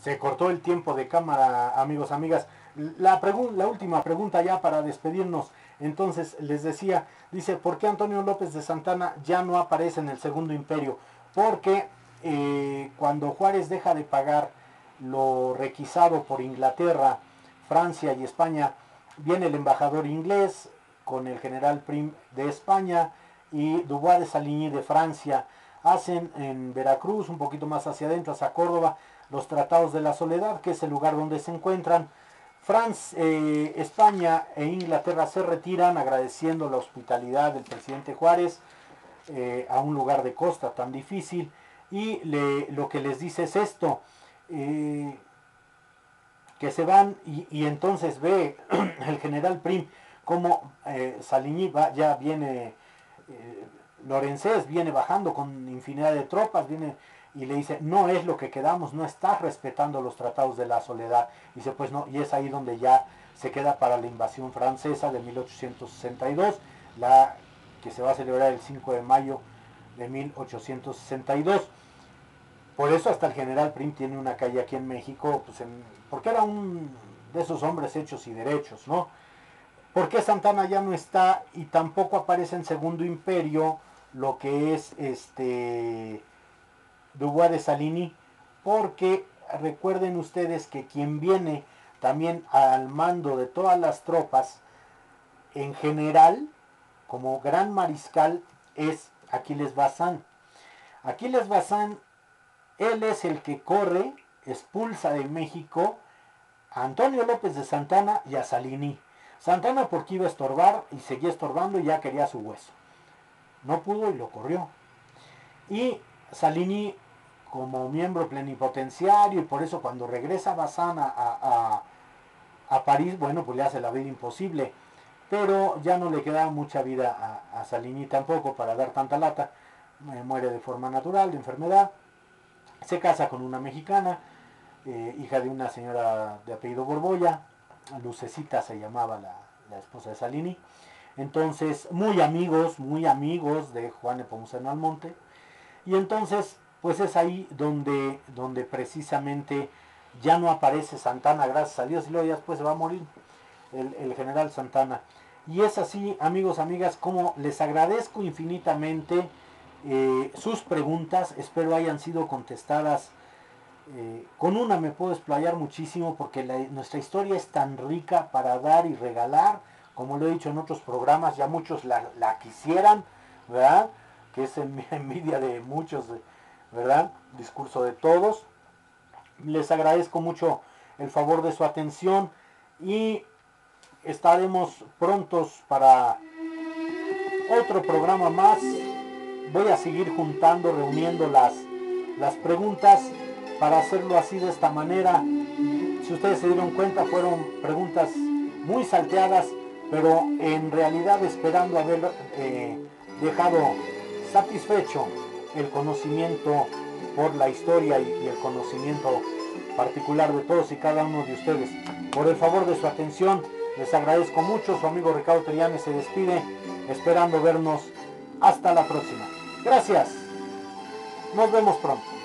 Se cortó el tiempo de cámara, amigos, amigas. La, la última pregunta ya para despedirnos. Entonces, les decía, dice, ¿por qué Antonio López de Santana ya no aparece en el Segundo Imperio? Porque eh, cuando Juárez deja de pagar lo requisado por Inglaterra, Francia y España, viene el embajador inglés con el general Prim de España y Dubois de Saligny de Francia. Hacen en Veracruz, un poquito más hacia adentro, hacia Córdoba, los tratados de la soledad, que es el lugar donde se encuentran. Francia, eh, España e Inglaterra se retiran agradeciendo la hospitalidad del presidente Juárez eh, a un lugar de costa tan difícil y lo que les dice es esto, eh, que se van y, entonces ve el general Prim como eh, Saligny va, ya viene, Lorenzés viene bajando con infinidad de tropas, viene y le dice, no es lo que quedamos, no estás respetando los tratados de la soledad. Y dice, pues no, y es ahí donde ya se queda para la invasión francesa de 1862, la que se va a celebrar el 5 de mayo de 1862. Por eso hasta el general Prim tiene una calle aquí en México, pues porque era un de esos hombres hechos y derechos, ¿no? Porque Santana ya no está y tampoco aparece en Segundo Imperio lo que es este Dubois de Salini, porque recuerden ustedes que quien viene también al mando de todas las tropas, en general, como gran mariscal, es Aquiles Bazán. Aquiles Bazán, él es el que corre, expulsa de México a Antonio López de Santana y a Salini. Santana porque iba a estorbar y seguía estorbando y ya quería su hueso. No pudo y lo corrió. Y Salini como miembro plenipotenciario y por eso cuando regresa Bazán a, a, París, bueno, pues le hace la vida imposible. Pero ya no le queda mucha vida a, Salini tampoco para dar tanta lata. muere de forma natural, de enfermedad. Se casa con una mexicana, eh, hija de una señora de apellido Borbolla. Lucecita se llamaba la, la esposa de Salini. Entonces, muy amigos, muy amigos de Juan Nepomuceno Almonte. Y entonces pues es ahí donde, donde precisamente ya no aparece Santana, gracias a Dios, y luego ya después se va a morir el, general Santana. Y es así, amigos, amigas, como les agradezco infinitamente eh, sus preguntas, espero hayan sido contestadas. Eh, con una me puedo explayar muchísimo porque nuestra historia es tan rica para dar y regalar, como lo he dicho en otros programas, ya muchos la, quisieran, ¿verdad? Que es envidia de muchos ¿verdad? Discurso de todos. Les agradezco mucho el favor de su atención y estaremos prontos para otro programa más. Voy a seguir juntando, reuniendo las, las preguntas para hacerlo así de esta manera. Si ustedes se dieron cuenta, fueron preguntas muy salteadas, pero en realidad esperando haber eh, dejado satisfecho el conocimiento por la historia y, el conocimiento particular de todos y cada uno de ustedes. Por el favor de su atención, les agradezco mucho. Su amigo Ricardo Triane se despide, esperando vernos hasta la próxima. Gracias. Nos vemos pronto.